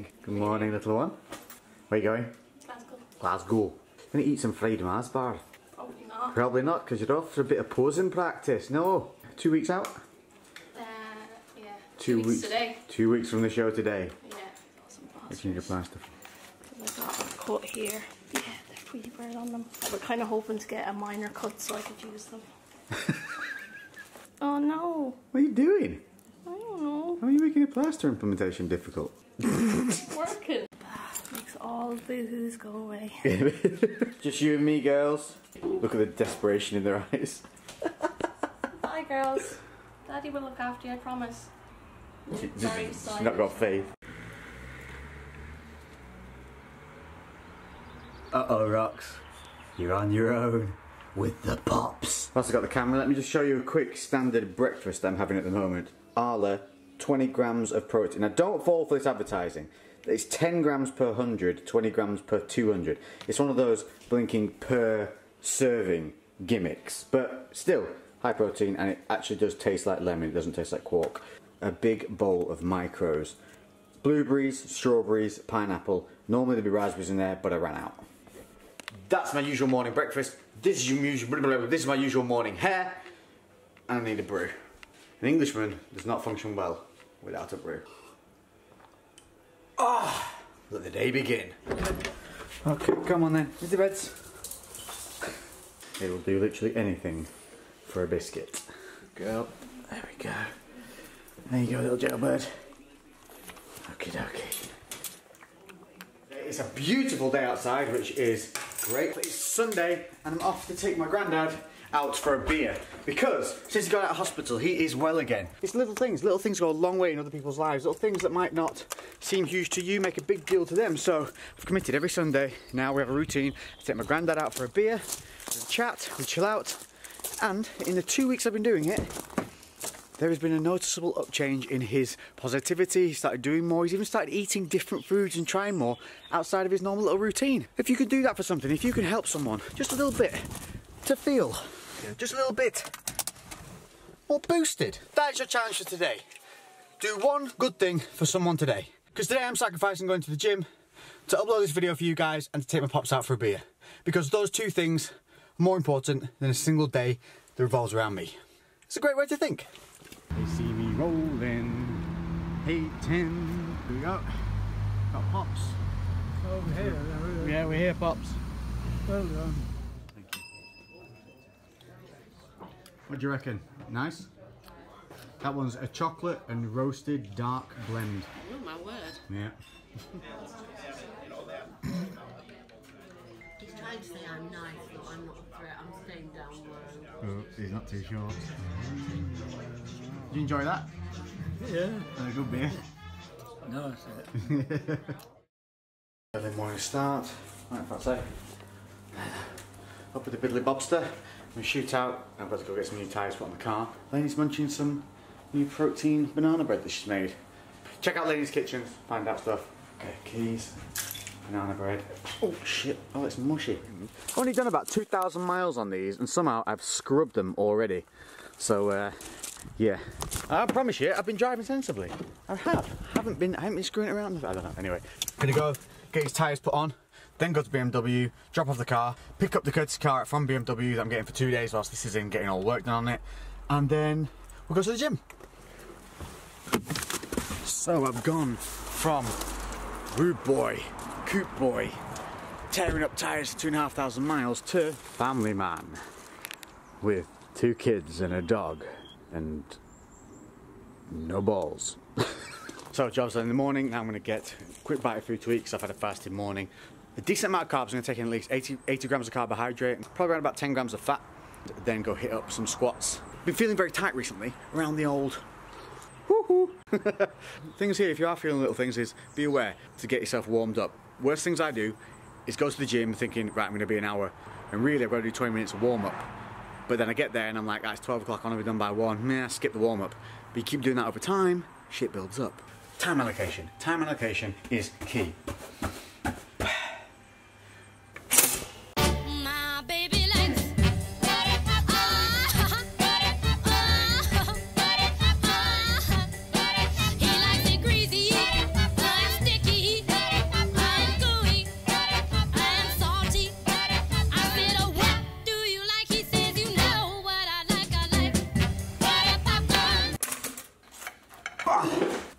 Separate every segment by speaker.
Speaker 1: morning. Good morning, little one. Where are you going?
Speaker 2: Glasgow.
Speaker 1: Glasgow. Gonna eat some fried Mars bar.
Speaker 2: Probably not.
Speaker 1: Probably not, because you're off for a bit of posing practice. No. Two weeks out?
Speaker 2: Uh, yeah.
Speaker 1: Two
Speaker 2: weeks today.
Speaker 1: Two weeks from the show today.
Speaker 2: Yeah. Got some
Speaker 1: If you need a plaster.
Speaker 2: I got a cut here. Yeah, they're pretty bad on them. I was kind of hoping to get a minor cut so I could use them. oh no.
Speaker 1: What are you doing?
Speaker 2: I don't know.
Speaker 1: How are you making a plaster implementation difficult?
Speaker 2: Working. Makes all the boohoos go away.
Speaker 1: Just you and me, girls. Look at the desperation in their eyes.
Speaker 2: Bye, girls. Daddy will look after you, I promise. Sorry,
Speaker 1: She's
Speaker 2: sorry.
Speaker 1: not got faith. Uh oh, Rox. You're on your own with the pops. Whilst I got the camera, let me just show you a quick standard breakfast I'm having at the moment. Arla, 20 grams of protein. Now, don't fall for this advertising. It's 10 grams per 100, 20 grams per 200. It's one of those blinking per serving gimmicks, but still high protein and it actually does taste like lemon, it doesn't taste like quark. A big bowl of micros. Blueberries, strawberries, pineapple. Normally there'd be raspberries in there, but I ran out. That's my usual morning breakfast. This is usual. This is my usual morning hair, and I need a brew. An Englishman does not function well without a brew. Ah, let the day begin. Okay, come on then, with the beds. It will do literally anything for a biscuit. Go. There we go. There you go, little jailbird. Okie dokie. It's a beautiful day outside, which is great. It's Sunday, and I'm off to take my granddad out for a beer because since he got out of hospital, he is well again. It's little things. Little things go a long way in other people's lives. Little things that might not seem huge to you make a big deal to them. So I've committed every Sunday. Now we have a routine. I take my granddad out for a beer, we chat, we chill out, and in the two weeks I've been doing it, there has been a noticeable upchange in his positivity. He started doing more. He's even started eating different foods and trying more outside of his normal little routine. If you can do that for something, if you can help someone just a little bit to feel, just a little bit more boosted, that is your challenge for today. Do one good thing for someone today. Because today I'm sacrificing going to the gym to upload this video for you guys and to take my pops out for a beer. Because those two things are more important than a single day that revolves around me. It's a great way to think. They see me rolling. Hey, Tim. Here we go. Got pops.
Speaker 3: Oh, Over here,
Speaker 1: Yeah, we're here, pops.
Speaker 3: well done.
Speaker 1: What do you reckon? Nice? That one's a chocolate and roasted dark blend.
Speaker 2: Oh my word.
Speaker 1: Yeah.
Speaker 4: He's trying to say I'm nice, but I'm not a threat. I'm staying down low.
Speaker 1: Oh, he's not too sure. Did you enjoy that?
Speaker 3: Yeah.
Speaker 1: And a good beer.
Speaker 3: No, that's it.
Speaker 1: Early morning start. Right, if I say. Uh, up with the Biddly Bobster. We shoot out. I've got to go get some new tyres put on the car. Lainey's munching some new protein banana bread that she's made. Check out Lainey's kitchen, find out stuff. Okay, keys, banana bread. Oh shit, oh it's mushy. I've only done about 2,000 miles on these and somehow I've scrubbed them already. So, uh, yeah. I promise you, I've been driving sensibly. I have. haven't been, I haven't been screwing around. I don't know. Anyway, gonna go get his tyres put on, then go to BMW, drop off the car, pick up the courtesy car from BMW that I'm getting for two days whilst this is in, getting all work done on it, and then we'll go to the gym. So I've gone from rude boy, coop boy, tearing up tyres two and a half thousand miles to family man with two kids and a dog and no balls. so jobs in the morning, now I'm going to get a quick bite of food to eat because I've had a fasting morning. A decent amount of carbs, I'm going to take in at least 80, 80 grams of carbohydrate, probably around about 10 grams of fat, then go hit up some squats. Been feeling very tight recently around the old things here, if you are feeling little things, is be aware to get yourself warmed up. Worst things I do is go to the gym thinking, right, I'm going to be an hour, and really I've got to do 20 minutes of warm up. But then I get there and I'm like, ah, it's 12 o'clock, I'm going to be done by 1. Meh, skip the warm up. But you keep doing that over time, shit builds up. Time allocation. Time allocation is key.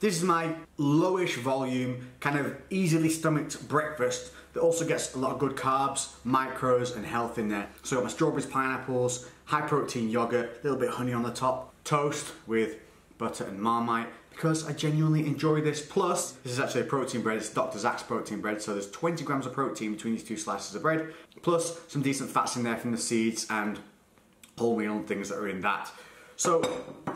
Speaker 1: This is my lowish volume, kind of easily stomached breakfast that also gets a lot of good carbs, micros, and health in there. So I've got my strawberries, pineapples, high protein yogurt, a little bit of honey on the top, toast with butter and marmite because I genuinely enjoy this. Plus, this is actually a protein bread, it's Dr. Zak's protein bread, so there's 20 grams of protein between these two slices of bread, plus some decent fats in there from the seeds and wholemeal and things that are in that. So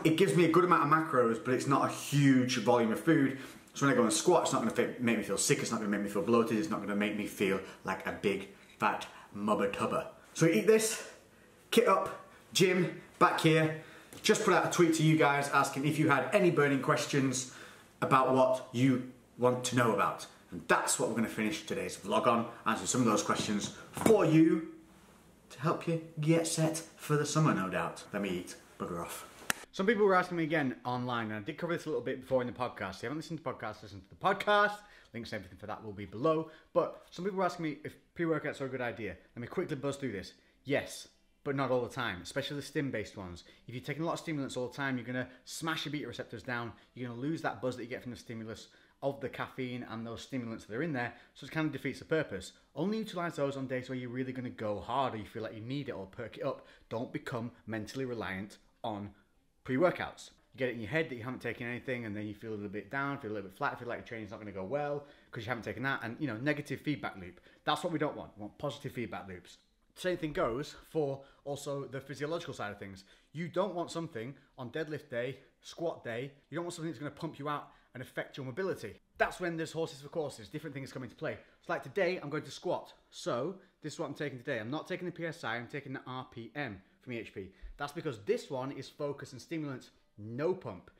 Speaker 1: it gives me a good amount of macros, but it's not a huge volume of food. So when I go and squat, it's not to make me feel sick, it's not going to make me feel bloated, it's not going to make me feel like a big fat mubba tubber. So eat this, kit up, gym, back here. Just put out a tweet to you guys asking if you had any burning questions about what you want to know about. And that's what we're going to finish today's vlog on, answering some of those questions for you to help you get set for the summer, no doubt. Let me eat. Bugger off. Some people were asking me again online, and I did cover this a little bit before in the podcast. If you haven't listened to the podcast, listen to the podcast. Links and everything for that will be below. But some people were asking me if pre-workouts are a good idea. Let me quickly buzz through this. Yes, but not all the time, especially the stim-based ones. If you're taking a lot of stimulants all the time, you're going to smash your beta receptors down. You're going to lose that buzz that you get from the stimulus of the caffeine and those stimulants that are in there, so it kind of defeats the purpose. Only utilize those on days where you're really going to go hard or you feel like you need it or perk it up. Don't become mentally reliant on pre-workouts. You get it in your head that you haven't taken anything, and then you feel a little bit down, feel a little bit flat, feel like your training's not going to go well because you haven't taken that, and you know, negative feedback loop. That's what we don't want. We want positive feedback loops. Same thing goes for also the physiological side of things. You don't want something on deadlift day, squat day. You don't want something that's going to pump you out and affect your mobility. That's when there's horses for courses. Different things come into play. So like today, I'm going to squat. So this is what I'm taking today. I'm not taking the PSI. I'm taking the RPM from EHP. That's because this one is focus and stimulant, no pump.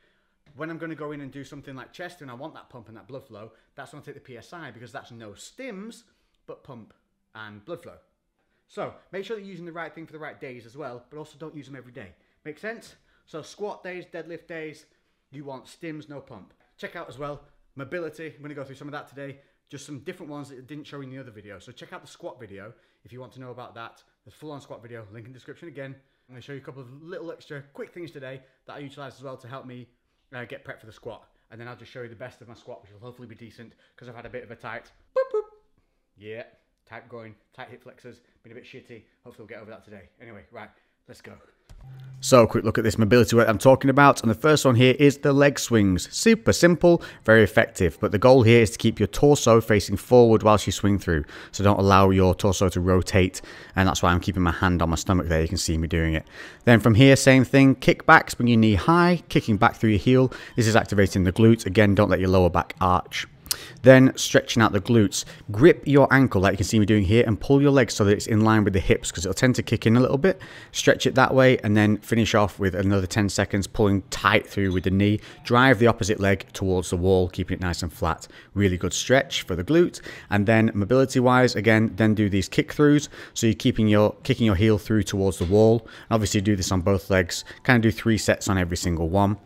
Speaker 1: When I'm going to go in and do something like chest and I want that pump and that blood flow, that's when I take the PSI because that's no stims, but pump and blood flow. So make sure that you're using the right thing for the right days as well, but also don't use them every day. Make sense? So squat days, deadlift days, you want stims, no pump. Check out as well mobility. I'm going to go through some of that today. Just some different ones that didn't show in the other video. So check out the squat video if you want to know about that. There's full on squat video, link in the description again. I'm going to show you a couple of little extra quick things today that I utilize as well to help me uh, get prepped for the squat. And then I'll just show you the best of my squat, which will hopefully be decent because I've had a bit of a tight boop boop. Yeah, tight groin, tight hip flexors, been a bit shitty. Hopefully we'll get over that today. Anyway, right, let's go. So, a quick look at this mobility work I'm talking about. And the first one here is the leg swings. Super simple, very effective. But the goal here is to keep your torso facing forward whilst you swing through. So, don't allow your torso to rotate. And that's why I'm keeping my hand on my stomach there. You can see me doing it. Then from here, same thing. Kick back, bring your knee high, kicking back through your heel. This is activating the glutes. Again, don't let your lower back arch. Then stretching out the glutes. Grip your ankle like you can see me doing here and pull your legs so that it's in line with the hips because it'll tend to kick in a little bit. Stretch it that way and then finish off with another 10 seconds pulling tight through with the knee. Drive the opposite leg towards the wall, keeping it nice and flat. Really good stretch for the glute. And then mobility wise, again, then do these kick throughs. So you're keeping your kicking your heel through towards the wall. Obviously do this on both legs. Kind of do three sets on every single one.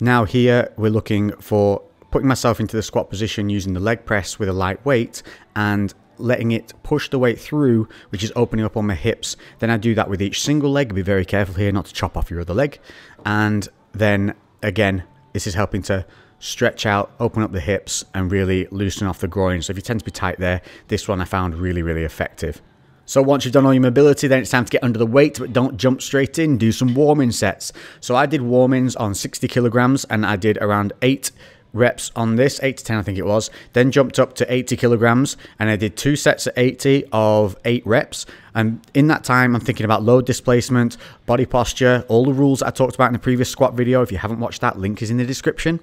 Speaker 1: Now here we're looking for putting myself into the squat position using the leg press with a light weight and letting it push the weight through, which is opening up on my hips. Then I do that with each single leg. Be very careful here not to chop off your other leg. And then again, this is helping to stretch out, open up the hips, and really loosen off the groin. So if you tend to be tight there, this one I found really, really effective. So once you've done all your mobility, then it's time to get under the weight, but don't jump straight in. Do some warming sets. So I did warm-ins on 60 kilograms, and I did around eight reps on this, 8 to 10 I think it was, then jumped up to 80 kilograms and I did two sets at 80 of 8 reps. And in that time, I'm thinking about load displacement, body posture, all the rules I talked about in the previous squat video. If you haven't watched that, link is in the description.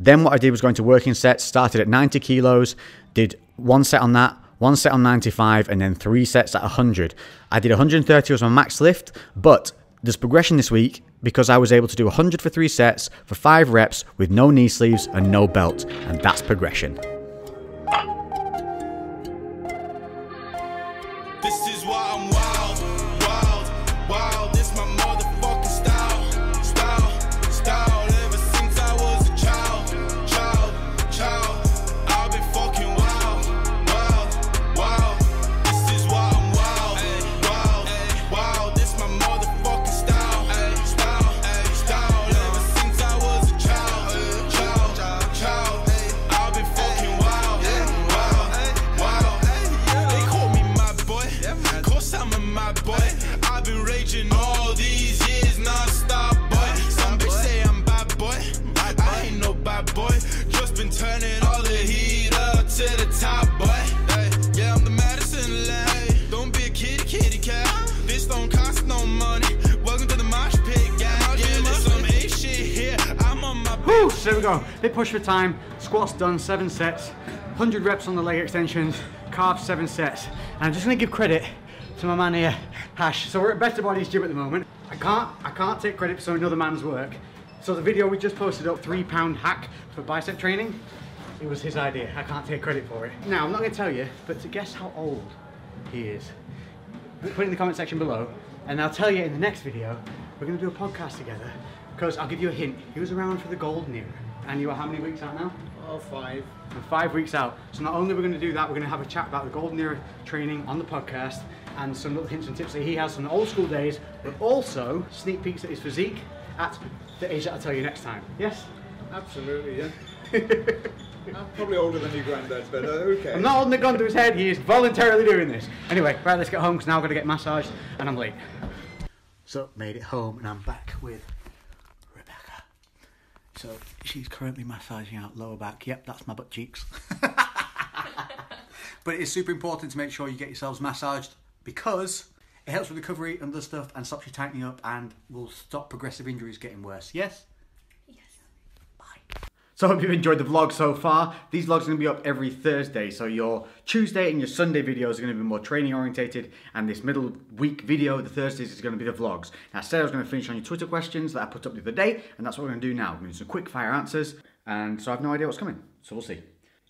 Speaker 1: Then what I did was going to working sets, started at 90 kilos, did one set on that, one set on 95, and then three sets at 100. I did 130 was my max lift, but there's progression this week because I was able to do 100 for three sets for five reps with no knee sleeves and no belt, and that's progression. Push for time. Squats done, seven sets. 100 reps on the leg extensions. Calves, seven sets. And I'm just gonna give credit to my man here, Hash. So we're at Better Bodies Gym at the moment. I can't, I can't take credit for another man's work. So the video we just posted up, three pound hack for bicep training, it was his idea. I can't take credit for it. Now, I'm not gonna tell you, but to guess how old he is, put it in the comment section below, and I'll tell you in the next video, we're gonna do a podcast together, because I'll give you a hint. He was around for the golden era, and you are how many weeks out now?
Speaker 5: Oh, five.
Speaker 1: and five weeks out. So not only are we going to do that, we're going to have a chat about the golden era training on the podcast and some little hints and tips that he has from the old school days, but also sneak peeks at his physique at the age that I'll tell you next time. Yes?
Speaker 5: Absolutely, yeah. I'm probably older than your granddad, but uh, okay.
Speaker 1: I'm not holding the gun to his head, he is voluntarily doing this. Anyway, right, let's get home because now I've got to get massaged and I'm late. So, made it home and I'm back with Rebecca. So, she's currently massaging out lower back. Yep, that's my butt cheeks. but it is super important to make sure you get yourselves massaged because it helps with recovery and other stuff and stops you tightening up and will stop progressive injuries getting worse. Yes? So I hope you've enjoyed the vlog so far. These vlogs are to be up every Thursday, so your Tuesday and your Sunday videos are going to be more training orientated, and this middle week video, the Thursdays, is going to be the vlogs. Now was going to finish on your Twitter questions that I put up the other day, and that's what we're going to do now. We're to do some quick fire answers, and so I have no idea what's coming, so we'll see.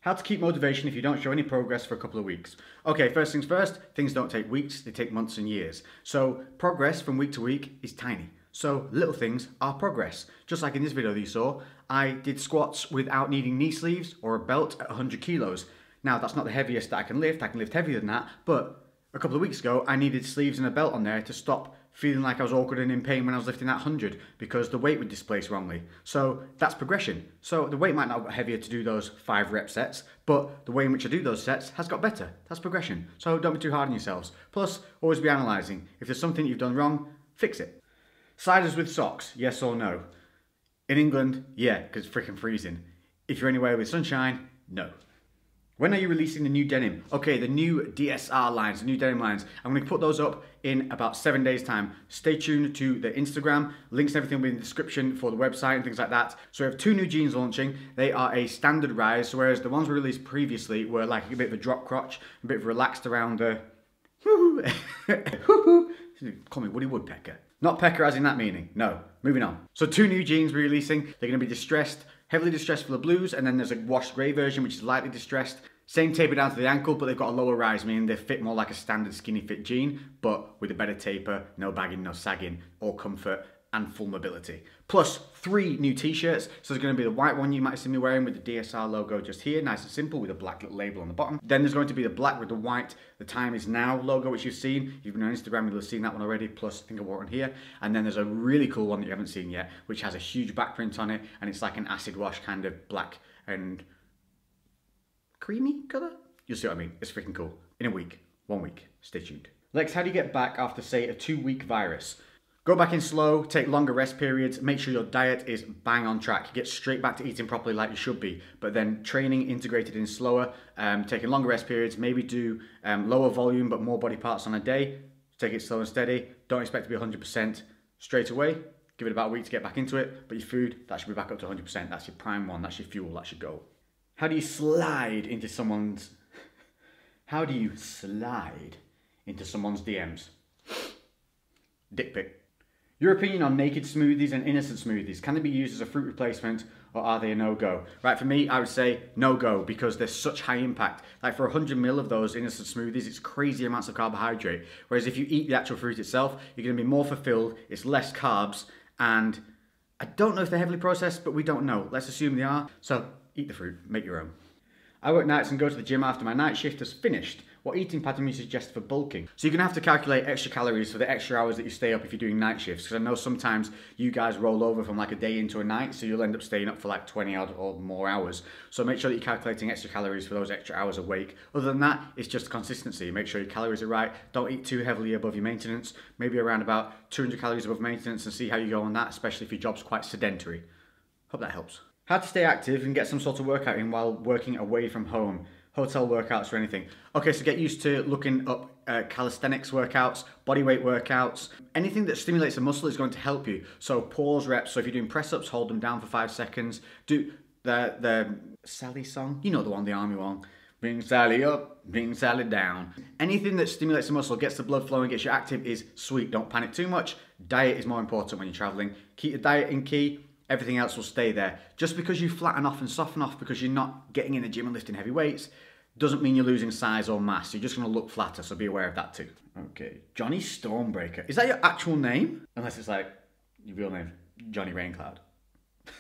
Speaker 1: How to keep motivation if you don't show any progress for a couple of weeks. Okay, first things first, things don't take weeks, they take months and years. So progress from week to week is tiny. So little things are progress. Just like in this video that you saw, I did squats without needing knee sleeves or a belt at 100 kilos. Now that's not the heaviest that I can lift, I can lift heavier than that, but a couple of weeks ago I needed sleeves and a belt on there to stop feeling like I was awkward and in pain when I was lifting that 100 because the weight would displace wrongly. So that's progression. So the weight might not got heavier to do those five rep sets, but the way in which I do those sets has got better. That's progression. So don't be too hard on yourselves. Plus, always be analysing. If there's something you've done wrong, fix it. Sliders with socks, yes or no? In England, yeah, because it's freaking freezing. If you're anywhere with sunshine, no. When are you releasing the new denim? Okay, the new DSR lines, the new denim lines. I'm going to put those up in about seven days' time. Stay tuned to the Instagram. Links and everything will be in the description for the website and things like that. So we have two new jeans launching. They are a standard rise, whereas the ones we released previously were like a bit of a drop crotch, a bit of relaxed around the. Call me Woody Woodpecker. Not pecker as in that meaning. No. Moving on. So two new jeans we're releasing. They're going to be distressed, heavily distressed for the blues, and then there's a washed grey version which is lightly distressed. Same taper down to the ankle, but they've got a lower rise, meaning they fit more like a standard skinny fit jean, but with a better taper, no bagging, no sagging, all comfort and full mobility. Plus three new t-shirts. So there's going to be the white one you might see me wearing with the DSR logo just here, nice and simple with a black little label on the bottom. Then there's going to be the black with the white, the time is now logo, which you've seen. You've been on Instagram, you'll have seen that one already, plus I think I wore it on here. And then there's a really cool one that you haven't seen yet, which has a huge back print on it, and it's like an acid wash kind of black and creamy colour. You'll see what I mean. It's freaking cool. In a week, one week. Stay tuned. Lex, how do you get back after, say, a two week virus? Go back in slow, take longer rest periods, make sure your diet is bang on track. Get straight back to eating properly like you should be, but then training integrated in slower, um, taking longer rest periods, maybe do um, lower volume but more body parts on a day. Take it slow and steady. Don't expect to be 100% straight away. Give it about a week to get back into it, but your food, that should be back up to 100%. That's your prime one, that's your fuel, that's your goal. How do you slide into someone's. How do you slide into someone's DMs? Dick pic. Your opinion on naked smoothies and innocent smoothies, can they be used as a fruit replacement or are they a no-go? Right, for me, I would say no-go because they're such high impact. Like for 100 mil of those innocent smoothies, it's crazy amounts of carbohydrate. Whereas if you eat the actual fruit itself, you're gonna be more fulfilled, it's less carbs, and I don't know if they're heavily processed, but we don't know. Let's assume they are. So eat the fruit, make your own. I work nights and go to the gym after my night shift has finished. What eating pattern you suggest for bulking? So you're gonna have to calculate extra calories for the extra hours that you stay up if you're doing night shifts. Because I know sometimes you guys roll over from like a day into a night, so you'll end up staying up for like 20 odd or more hours. So make sure that you're calculating extra calories for those extra hours awake. Other than that, it's just consistency. Make sure your calories are right. Don't eat too heavily above your maintenance. Maybe around about 200 calories above maintenance and see how you go on that, especially if your job's quite sedentary. Hope that helps. How to stay active and get some sort of workout in while working away from home. Hotel workouts or anything. Okay, so get used to looking up uh, calisthenics workouts, bodyweight workouts. Anything that stimulates the muscle is going to help you. So pause reps. So if you're doing press ups, hold them down for five seconds. Do the the Sally song. You know the one, the army one. Bring Sally up, bring Sally down. Anything that stimulates the muscle, gets the blood flowing, gets you active is sweet. Don't panic too much. Diet is more important when you're traveling. Keep the diet in key. Everything else will stay there. Just because you flatten off and soften off because you're not getting in the gym and lifting heavy weights doesn't mean you're losing size or mass. You're just going to look flatter, so be aware of that too. Okay. Johnny Stormbreaker. Is that your actual name? Unless it's like your real name, Johnny Raincloud.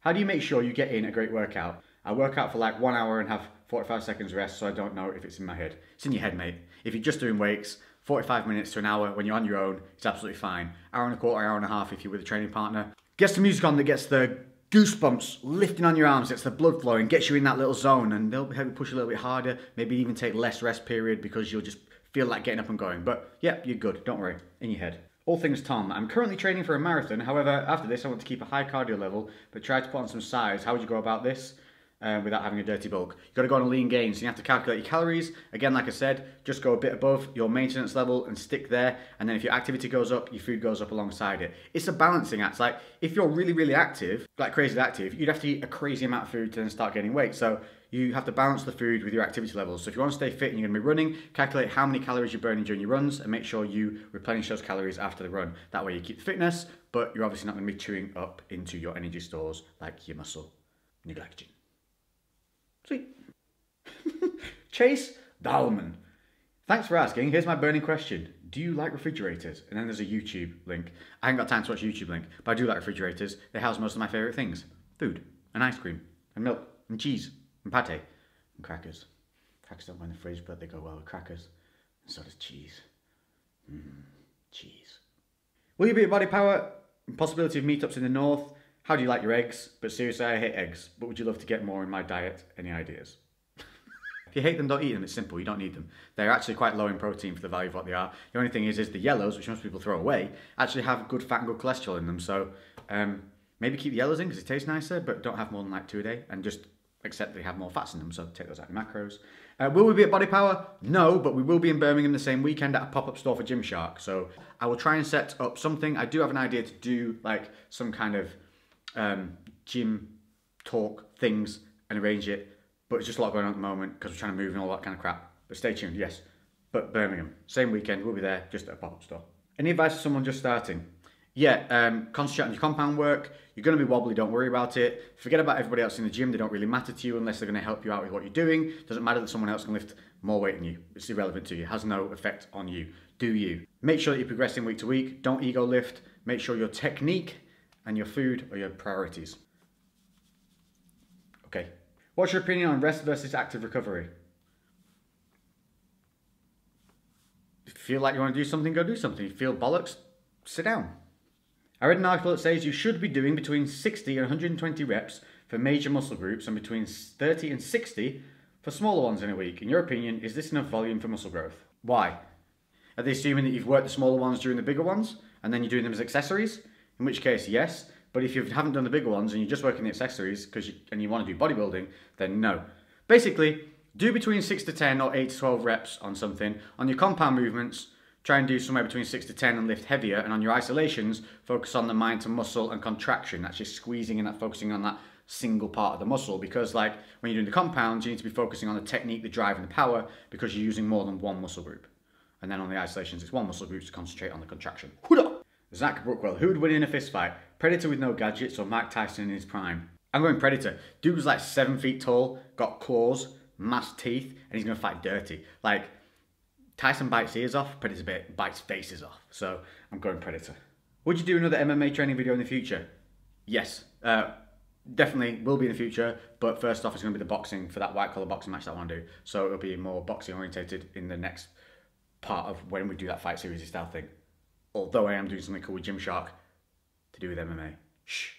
Speaker 1: How do you make sure you get in a great workout? I work out for like one hour and have 45 seconds rest so I don't know if it's in my head. It's in your head, mate. If you're just doing weights, 45 minutes to an hour when you're on your own, it's absolutely fine. Hour and a quarter, hour and a half if you're with a training partner. Get some music on that gets the goosebumps lifting on your arms, gets the blood flowing, gets you in that little zone, and they'll help you push a little bit harder, maybe even take less rest period because you'll just feel like getting up and going. But yeah, you're good, don't worry, in your head. All things Tom. I'm currently training for a marathon. However, after this, I want to keep a high cardio level, but try to put on some size. How would you go about this? Um, without having a dirty bulk. You've got to go on a lean gain, so you have to calculate your calories. Again, like I said, just go a bit above your maintenance level and stick there. And then if your activity goes up, your food goes up alongside it. It's a balancing act. Like if you're really, really active, like crazy active, you'd have to eat a crazy amount of food to then start gaining weight. So you have to balance the food with your activity levels. So if you want to stay fit and you're going to be running, calculate how many calories you're burning during your runs and make sure you replenish those calories after the run. That way you keep the fitness, but you're obviously not going to be chewing up into your energy stores like your muscle glycogen. Sweet. Chase Dahlman. Thanks for asking. Here's my burning question. Do you like refrigerators? And then there's a YouTube link. I haven't got time to watch a YouTube link, but I do like refrigerators. They house most of my favourite things. Food, and ice cream, and milk, and cheese, and pate, and crackers. Crackers don't go in the fridge, but they go well with crackers. And so does cheese. Mmm, cheese. Will you be at Body Power? Possibility of meetups in the north. How do you like your eggs? But seriously, I hate eggs. But would you love to get more in my diet? Any ideas? if you hate them, don't eat them. It's simple. You don't need them. They're actually quite low in protein for the value of what they are. The only thing is, is the yellows, which most people throw away, actually have good fat and good cholesterol in them. So um, maybe keep the yellows in because it tastes nicer, but don't have more than like two a day. And just accept they have more fats in them. So take those out of macros. Uh, will we be at Body Power? No, but we will be in Birmingham the same weekend at a pop-up store for Gymshark. So I will try and set up something. I do have an idea to do like some kind of um, gym talk things and arrange it. But it's just a lot going on at the moment because we're trying to move and all that kind of crap. But stay tuned, yes. But Birmingham, same weekend, we'll be there just at a pop-up store. Any advice for someone just starting? Yeah, um, concentrate on your compound work. You're going to be wobbly, don't worry about it. Forget about everybody else in the gym. They don't really matter to you unless they're going to help you out with what you're doing. Doesn't matter that someone else can lift more weight than you. It's irrelevant to you. It has no effect on you. Do you. Make sure that you're progressing week to week. Don't ego lift. Make sure your technique and your food are your priorities. Okay. What's your opinion on rest versus active recovery? If you feel like you want to do something, go do something. If you feel bollocks, sit down. I read an article that says you should be doing between 60 and 120 reps for major muscle groups and between 30 and 60 for smaller ones in a week. In your opinion, is this enough volume for muscle growth? Why? Are they assuming that you've worked the smaller ones during the bigger ones and then you're doing them as accessories? In which case, yes. But if you haven't done the bigger ones and you're just working the accessories because you, and you want to do bodybuilding, then no. Basically, do between 6 to 10 or 8 to 12 reps on something. On your compound movements, try and do somewhere between 6 to 10 and lift heavier. And on your isolations, focus on the mind to muscle and contraction, That's just squeezing and that focusing on that single part of the muscle. Because like when you're doing the compounds, you need to be focusing on the technique, the drive and the power because you're using more than one muscle group. And then on the isolations, it's one muscle group to concentrate on the contraction. Zach Brookwell, who would win in a fist fight? Predator with no gadgets or Mike Tyson in his prime? I'm going Predator. Dude was like seven feet tall, got claws, mass teeth, and he's gonna fight dirty. Like Tyson bites ears off, Predator bit bites faces off. So I'm going Predator. Would you do another MMA training video in the future? Yes. Uh, definitely will be in the future, but first off, it's going to be the boxing for that white collar boxing match that I want to do. So it'll be more boxing orientated in the next part of when we do that fight series style thing. Although I am doing something with Gymshark to do with MMA. Shh.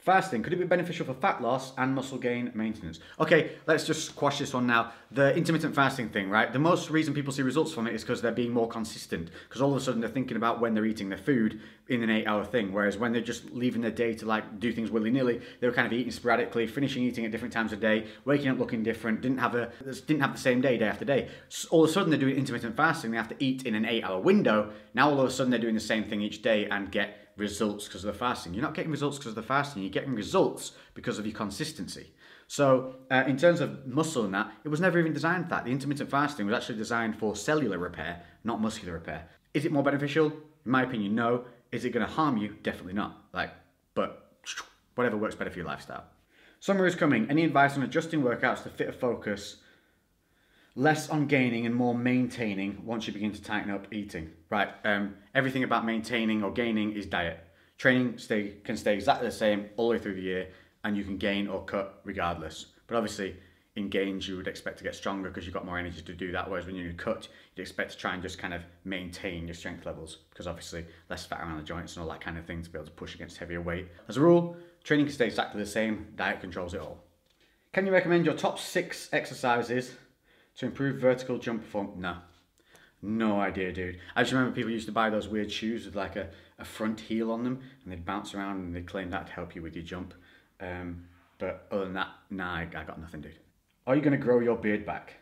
Speaker 1: Fasting, could it be beneficial for fat loss and muscle gain maintenance? Okay, let's just squash this one now. The intermittent fasting thing, right? The most reason people see results from it is because they're being more consistent. Because all of a sudden they're thinking about when they're eating their food in an eight hour thing. Whereas when they're just leaving their day to like do things willy nilly, they were kind of eating sporadically, finishing eating at different times of day, waking up looking different, didn't have a didn't have the same day day after day. So all of a sudden they're doing intermittent fasting, they have to eat in an eight hour window. Now all of a sudden they're doing the same thing each day and get results because of the fasting. You're not getting results because of the fasting, you're getting results because of your consistency. So, uh, in terms of muscle and that, it was never even designed for that. The intermittent fasting was actually designed for cellular repair, not muscular repair. Is it more beneficial? In my opinion, no. Is it going to harm you? Definitely not. Like, but whatever works better for your lifestyle. Summer is coming. Any advice on adjusting workouts to fit a focus less on gaining and more maintaining once you begin to tighten up eating. Right, um, everything about maintaining or gaining is diet. Training stay, can stay exactly the same all the way through the year and you can gain or cut regardless. But obviously, in gains, you would expect to get stronger because you've got more energy to do that. Whereas when you cut, you'd expect to try and just kind of maintain your strength levels because obviously less fat around the joints and all that kind of thing to be able to push against heavier weight. As a rule, training can stay exactly the same, diet controls it all. Can you recommend your top six exercises to improve vertical jump performance? No. No idea, dude. I just remember people used to buy those weird shoes with like a, a front heel on them and they'd bounce around and they'd claim that to help you with your jump. Um, but other than that, nah, I, I got nothing, dude. Are you going to grow your beard back?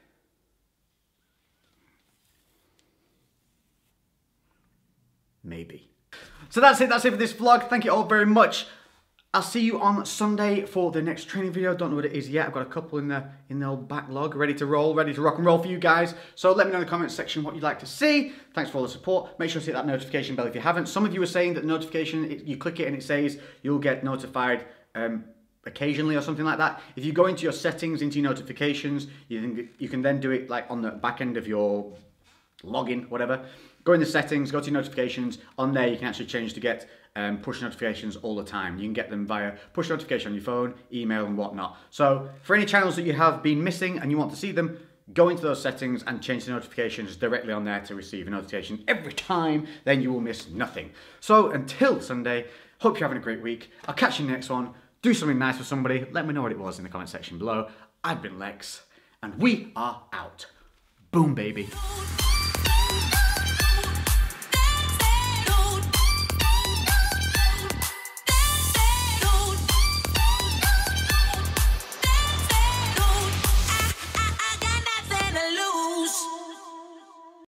Speaker 1: Maybe. So that's it, that's it for this vlog. Thank you all very much. I'll see you on Sunday for the next training video. Don't know what it is yet. I've got a couple in the in the old backlog, ready to roll, ready to rock and roll for you guys. So let me know in the comments section what you'd like to see. Thanks for all the support. Make sure to hit that notification bell if you haven't. Some of you are saying that notification, you click it and it says you'll get notified um, occasionally or something like that. If you go into your settings, into your notifications, you can, you can then do it like on the back end of your login, whatever. Go in the settings, go to your notifications. On there, you can actually change to get um, push notifications all the time. You can get them via push notification on your phone, email, and whatnot. So for any channels that you have been missing and you want to see them, go into those settings and change the notifications directly on there to receive a notification every time. Then you will miss nothing. So until Sunday, hope you're having a great week. I'll catch you in the next one. Do something nice for somebody. Let me know what it was in the comment section below. I've been Lex, and we are out. Boom, baby.